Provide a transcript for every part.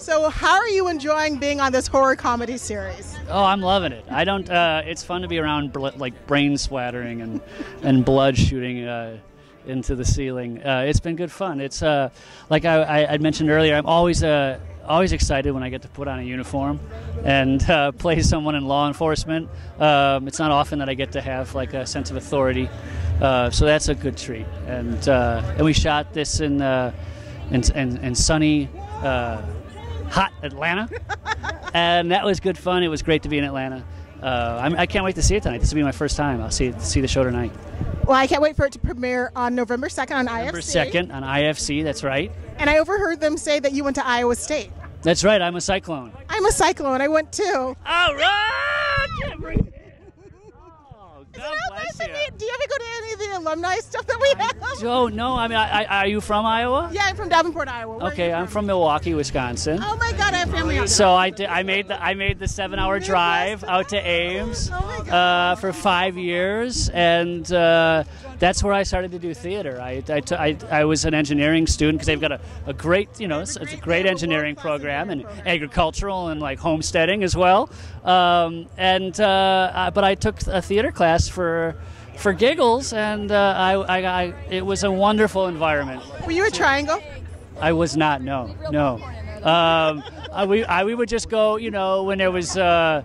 So, how are you enjoying being on this horror comedy series? Oh, I'm loving it. I don't. Uh, it's fun to be around bl- like brain splattering and and blood shooting uh, into the ceiling. Uh, it's been good fun. It's uh, like I, I, I mentioned earlier. I'm always uh, always excited when I get to put on a uniform and uh, play someone in law enforcement. Um, it's not often that I get to have like a sense of authority, uh, so that's a good treat. And uh, and we shot this in in, in, in sunny. Hot Atlanta, and that was good fun. It was great to be in Atlanta. Uh, I'm, I can't wait to see it tonight. This will be my first time. I'll see see the show tonight. Well, I can't wait for it to premiere on November 2nd on IFC. November second on IFC. That's right. And I overheard them say that you went to Iowa State. That's right. I'm a cyclone. I'm a cyclone. I went too. All right. Jeffrey. Oh, God How bless nice of you. you. Do you ever go to any of the alumni stuff that we have? Joe, no. I mean, I, I, are you from Iowa? Yeah, I'm from Davenport, Iowa. Where Okay, you I'm from Milwaukee, Wisconsin. Oh my God, I have family out. So I, did, I made the I made the seven hour drive out to Ames Oh uh, for five years, and uh, that's where I started to do theater. I, I, t- I, I was an engineering student because they've got a, a great you know it's, it's a great engineering program and agricultural and like homesteading as well. Um, and uh, but I took a theater class for for giggles, and uh, I, I, I it was a wonderful environment. Were you a triangle? I was not. No, no. Um, I, we I, we would just go. You know, when there was. Uh,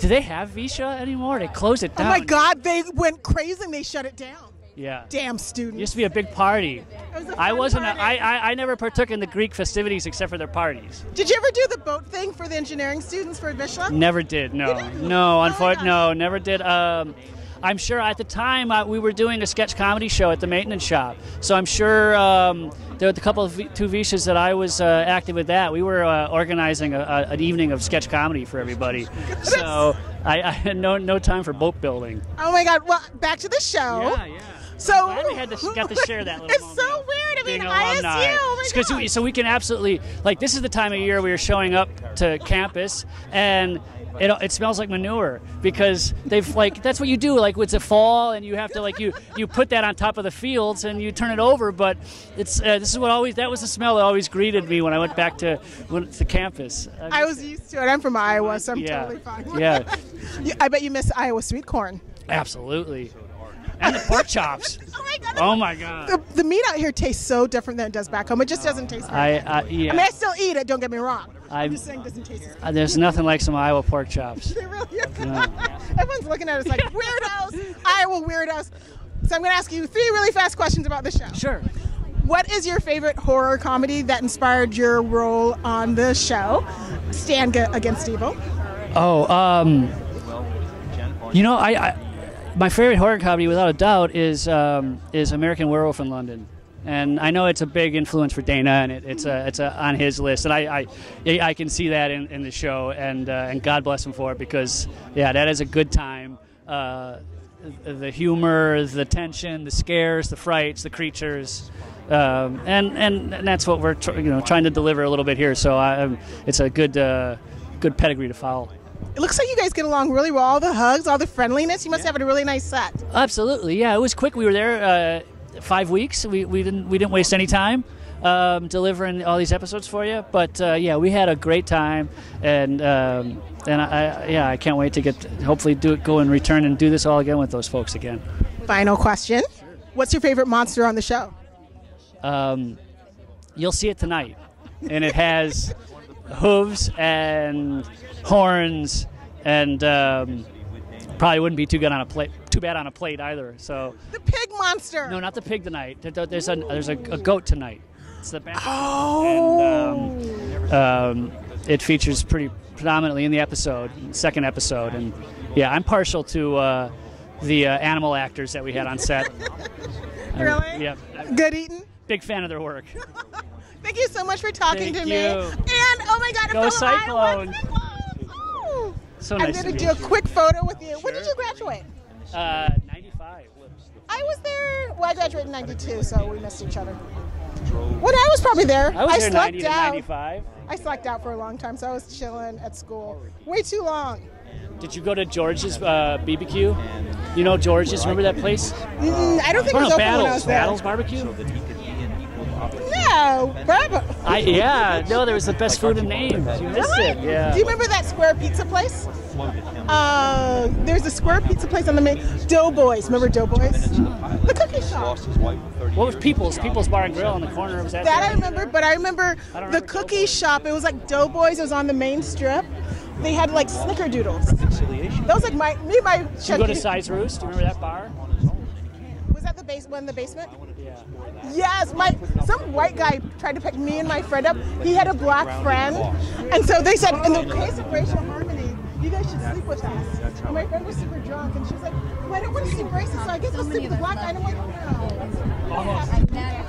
do they have VEISHEA anymore? They closed it down. Oh my God, they went crazy and they shut it down. Yeah. Damn It students. used to be a big party. It was a I wasn't. Party. I, I I never partook in the Greek festivities except for their parties. Did you ever do the boat thing for the engineering students for VEISHEA? Never did. No. No. Oh Unfortunately, no. Never did. Um, I'm sure at the time uh, we were doing a sketch comedy show at the maintenance shop. So I'm sure um, there were a couple of v- two VEISHEAs that I was uh, active with that. We were uh, organizing a, a, an evening of sketch comedy for everybody. so I, I had no no time for boat building. Oh my God. Well, back to the show. yeah. yeah. So Glad we had to got to share that little It's moment so of weird. I mean, ISU. alumni. Oh my Because we- so we can absolutely like this is the time of year we are showing up to campus and. It, it smells like manure because they've like that's what you do like it's a fall and you have to like you you put that on top of the fields and you turn it over but it's uh, this is what always that was the smell that always greeted me when I went back to when, to campus Uh, I was used to it. I'm from Iowa, so I'm yeah totally fine. yeah I bet you miss Iowa sweet corn. absolutely and the pork chops Oh my God. oh my god The, the meat out here tastes so different than it does back home. It just doesn't taste. Very I, I yeah I mean, I still eat it. Don't get me wrong. I'm, I'm- just saying, it doesn't taste. As Uh, there's nothing like some Iowa pork chops They really Everyone's looking at us like weirdos, Iowa weirdos. So I'm going to ask you three really fast questions about the show. Sure. What is your favorite horror comedy that inspired your role on the show? Stan Against Evil. Oh, um, you know, I, I my favorite horror comedy, without a doubt, is um, is American Werewolf in London. And I know it's a big influence for Dana, and it, it's a, it's a, on his list, and I, I, I can see that in, in the show, and uh, and God bless him for it because yeah, that is a good time. Uh, the humor, the tension, the scares, the frights, the creatures, um, and, and and that's what we're you know trying to deliver a little bit here. So I, um, it's a good uh, good pedigree to follow. It looks like you guys get along really well. All the hugs, all the friendliness. You must have a really nice set. Absolutely, yeah. It was quick. We were there uh, five weeks. We, we didn't we didn't waste any time um, delivering all these episodes for you. But uh, yeah, we had a great time, and um, and I, I yeah I can't wait to get to hopefully do it, go and return and do this all again with those folks again. Final question. What's your favorite monster on the show? Um, you'll see it tonight, and it has hooves and horns, and um, probably wouldn't be too good on a plate. Too bad on a plate either. So The pig monster. no, not the pig tonight. There's a there's a, a goat tonight. It's the back. Oh. And, um, um, it features pretty predominantly in the episode, second episode, and yeah, I'm partial to uh, the uh, animal actors that we had on set. Uh, Really? yeah, Good eating. big fan of their work. Thank you so much for talking Thank to me. And oh my God, a Go fellow Iowa Cyclone. Cyclones. Oh. So I'm nice gonna to do meet a you. quick photo with you. When did you graduate? Uh, 95. I was there. Well, I graduated in '92, so we missed each other. When I was probably there, I was there slept 90 to out. 95. I slept out for a long time, so I was chilling at school way too long. Did you go to George's uh, BBQ? You know George's? Remember that place? Mm, I don't think Oh it was no, open when I Battles. was there. Battles Barbecue. No. I yeah, no, there was the best food in Maine. You missed Really? it. Yeah. Do you remember that square pizza place? Uh, there's a square pizza place on the main. Doughboys. Remember Doughboys? The cookie shop. What was People's? People's Bar and Grill on the corner. Was that? That I remember, but I remember I don't the cookie Doughboys. shop. It was like Doughboys. It was on the main strip. They had like snickerdoodles. That was like my me and my. Did you go to Cy's Roost? Do you remember that bar? Was that the base one in the basement? Yeah. Yes, my some white guy tried to pick me and my friend up. He had a black friend, and so they said, in the case of racial harmony, you guys should sleep with us. And my friend was super drunk, and she was like, well, I don't want to sleep racist, so I guess I'll sleep with the black guy. And I'm like, no. I've met